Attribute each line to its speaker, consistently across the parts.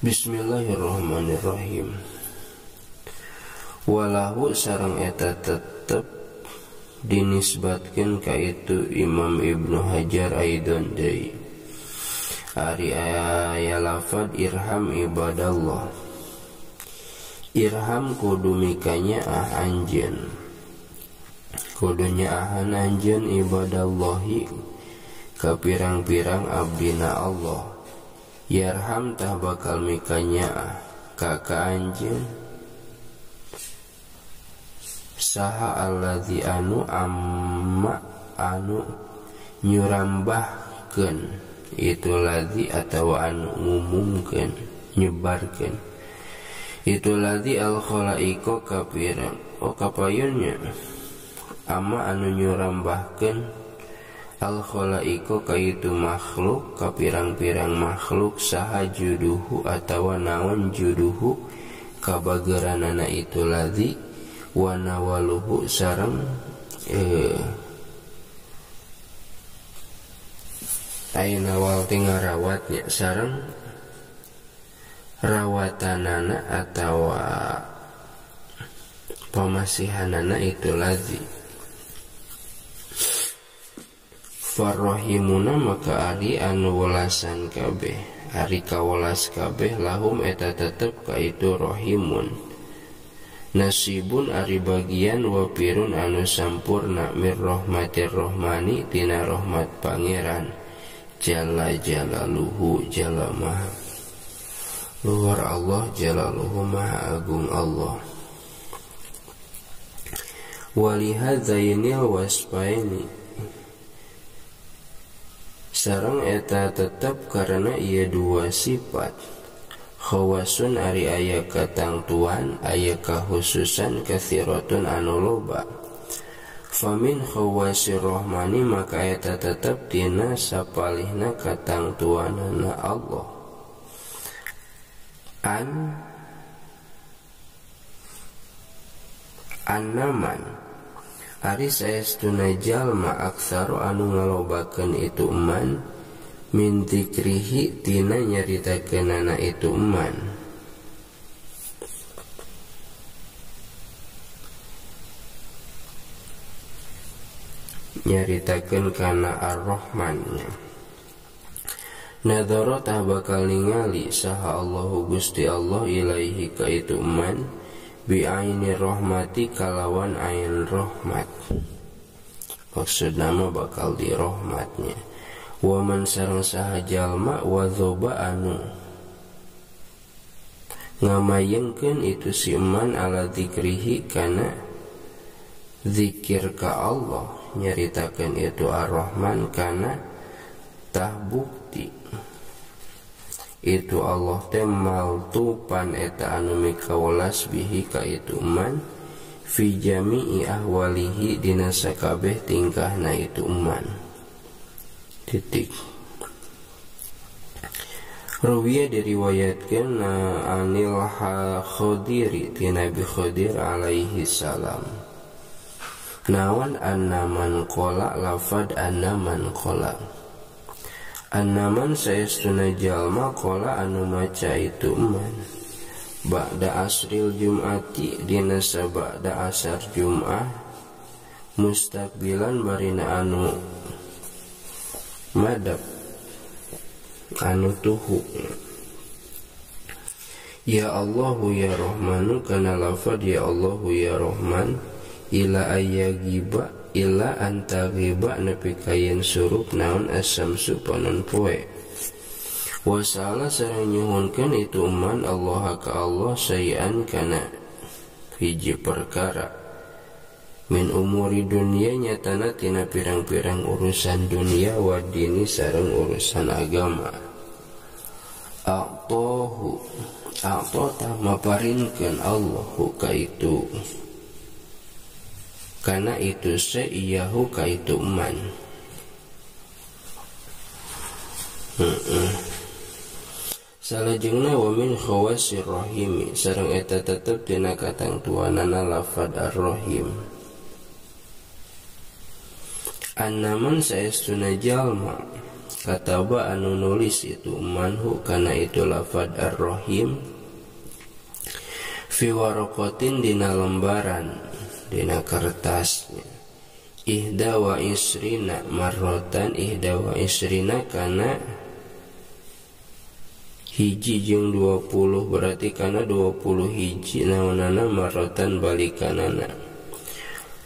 Speaker 1: Bismillahirrahmanirrahim. Walahu sarang eta tetep dinisbatkan ka itu Imam Ibnu Hajar Aidon Dei Ari aya lafad irham ibadallah. Irham kudu mikanya ah anjen Kudunya ahan anjen ibadallahi Kapirang-pirang abdina Allah Yarham tah bakal mikanya kakak anjing saha alladzi anu amma anu nyurambahkeun itu ladzi atawa anu ngumumkeun nyebarkeun. Itu ladzi al khalaiqo kapirang oh kapayunnya. Amma anu nyurambahkeun al khalaiqo kaitu makhluk kapirang-pirang makhluk saha juduhu atawa naon juduhu. Kabageranana itu ladzi wa nawaluhu sareng eh, nawal tinggal rawatnya sareng rawatanana atau pemasihanana itu lazi Farrohimuna maka ari anu welasan kabeh. Ari kawelas kabeh lahum eta tetep kaitu rohimun. Nasibun ari bagian wapirun anu sampurna mir rahmatir rahmani tina rahmat pangeran. Jalla jalaluhu jalla maha. Luar Allah jalaluhu maha agung Allah. Walihadzainil waspaini sarang eta tetap karena ia dua sifat. Khawasun ari aya katangtuan aya kahususan kathiratun anu loba. Famin khawasi rohmani maka eta tetap tina sapalihna katangtuanana Allah. An An-naman Ari saestuna jalma aksaru anu ngalobakeun itu eman min zikrihi tina nyaritakeunana itu eman. Nyaritakeun kana ar-rahmannya. Nadoro tah bakal ningali saha Allahu Gusti Allah ilaihi ka itu eman bi aini rahmati kalawan ain rahmat. Maksud nama bakal di rahmatnya wa man sareng saha jalma wa dhoba anu. Ngamayengkeun itu si man ala zikrihi kana zikir ka Allah. Nyaritakeun itu ar-rahman kana tah bukti itu Allah teh maltupan eta anu mikawalas bihi ka itu man fi jami'i ahwalihi dina sakabeh tingkahna itu man titik. Ruwiya diriwayatkan anil khudiri ti Nabi Khadir alaihi salam. Nawan annaman kola lafad annaman kola Anaman saestuna jalma kola anu maca itu man. Ba'da asril jum'ati dina sabada asar jum'ah Mustakbilan barina anu Madab Anu tuhu. Ya Allahu ya Rahmanu Kana lafad ya Allahu ya Rahman Ila ayyagiba illa anta giba nepi kayen surup naon asam supanon poe. Wasala sareng nyuhunkeun itu man Allah ka Allah sayan kana hiji perkara. Min umuri dunia nyatana tina pirang-pirang urusan dunia wa dini sareng urusan agama. Aqtahu Aqtata maparinkan Allahu ka itu karena itu seiyahu ka itu man Salajengna wa min khawasir sareng eta tetep dina katang tuanana lafad ar-rahim. Annaman saestuna jalma kataba anu nulis itu manhu kana itu lafad ar-rahim. Fi warokotin dina lembaran dina kertasnya ihdawa isrina marrotan ihdawa isrina karena hiji jeng 20 berarti karena 20 hiji naonana marrotan balikanana.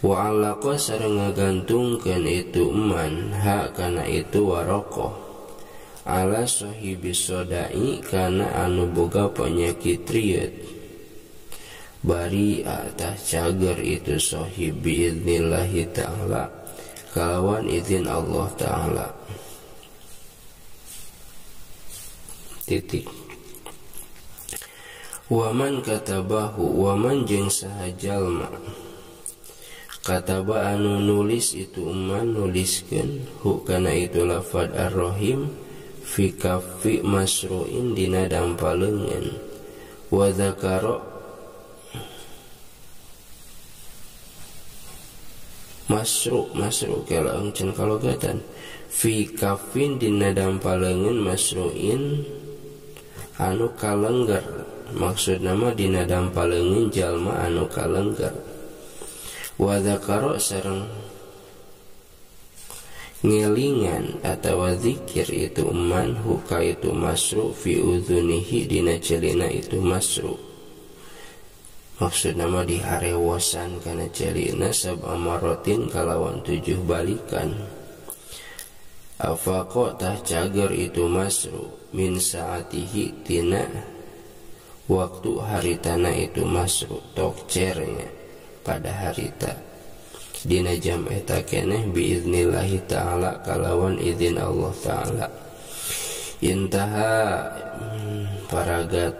Speaker 1: Wa alaqa sareng ngagantungkeun itu man ha kana itu waroko ala sahibi sodai kana anu boga penyakit riet. Bari atas cagar itu sahib biidnillahi ta'ala. Kalawan izin Allah ta'ala. Titik. Waman katabahu waman jeng sahajalma. Kataba anu nulis itu uman nuliskan hu kana itu lafad ar-rahim fi kafi masru'in dina dampalengan. Wa dzakara masru masru kala engcen kalogatan fi kafin dina dampalengan masruin anu kalenggar maksud nama dina dampalengan jalma anu kalenggar wa dzakara sareng ngelingan atau zikir itu man huka itu masru fi udhunihi dina celina itu masru maksud nama diharewosan karena celina sab amarotin kalawan tujuh balikan. Afaqotah cager itu masru min saatihi tina waktu haritana itu masru tokcernya pada harita dina jam eta keneh biiznillahi ta'ala kalawan izin Allah ta'ala. Intaha hmm, paragat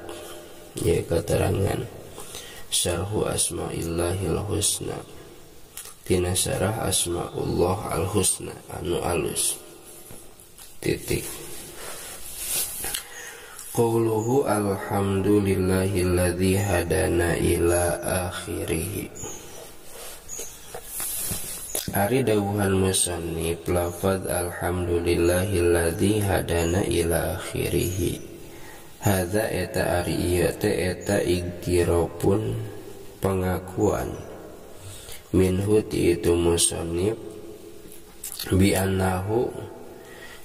Speaker 1: ya keterangan. Syarhu asma'illahil husna. Tina syarah asma'ullah al husna anu alus. Titik. Qawluhu alhamdulillahilladzi hadana ila akhirih. Ari dawuhan musannif lafad alhamdulillahilladzi hadana ila akhirih Hada eta ari ieu teh eta igtirofun pengakuan. Minhu ti itu musonib bi annahu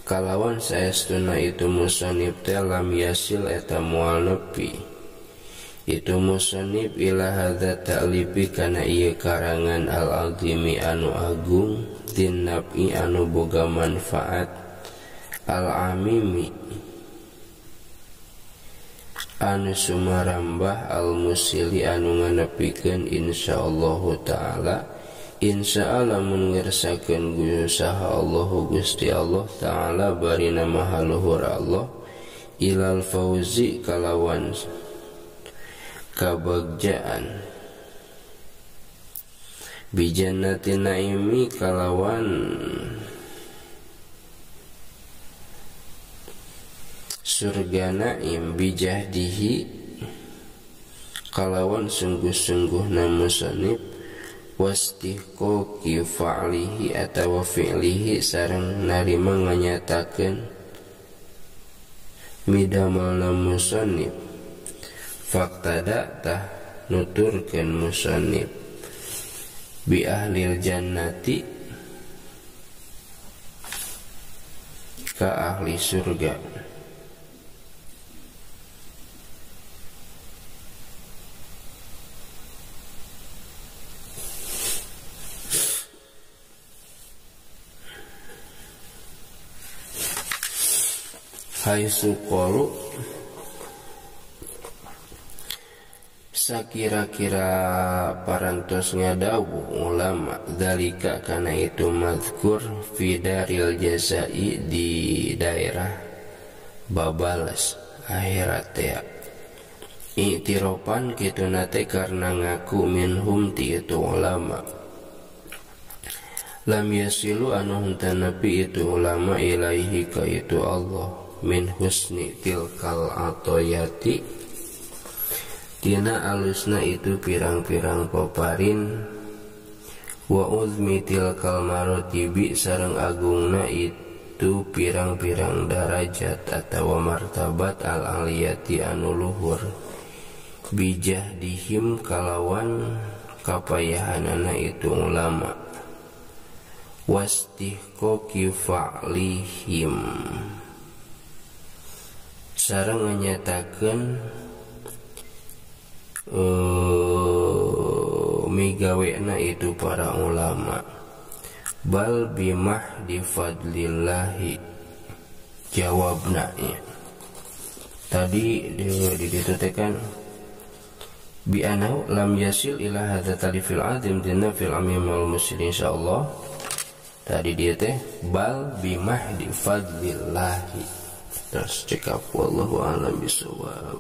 Speaker 1: kalawan saestuna itu musonib teh lam yasil eta moal nepi itu musonib ila hadza ta'lifi kana ieu karangan al azimi anu agung tin nabi anu boga manfaat al amimi anu Sumarambah almusili anu nganepiken insyaallah ta'ala. Insya Allah mengersakan gusaha Allahu Gusti Allah ta'ala bari nama haluhur Allah. Ilal fauzi kalawan kabagjaan bijannati naimi kalawan. Surga naim bijahdihi. Kalawan sungguh-sungguh nama sanib. Wastihqaqi fa'lihi atau fi'lihi sarang narima nganyatakeun. Midamal nama sanib. Faktada tah nuturkeun musannif bi ahlil jannati. Ka ahli surga haitsu qalu sakira-kira parantos ngadawu ulama dalika karena itu mazkur fi daril jazai di daerah babalas akhirat ya. Itiropan kitu nate karena ngaku minhum ti itu ulama. Lam yasilu anu nabi itu ulama ilaihi ka itu Allah min husni tilkal atoyati. Tina alusna itu pirang-pirang poparin. Wa uzmi tilkal marotibi sarang agungna itu pirang-pirang darajat atau martabat al aliyati anu luhur. Bijah dihim kalawan kapayahanana itu ulama. Wastihko kifa'lihim sareng menyatakan uh, migawena itu para ulama. Bal bimah di fadlillahi jawabna ya. tadi ditetekan bi anau lam yasil ila hadza talifil azim dinna fil amim wal muslim insyaallah. Tadi dia teh bal bimah di fadlillahi terus cekap wallahu alam bisawab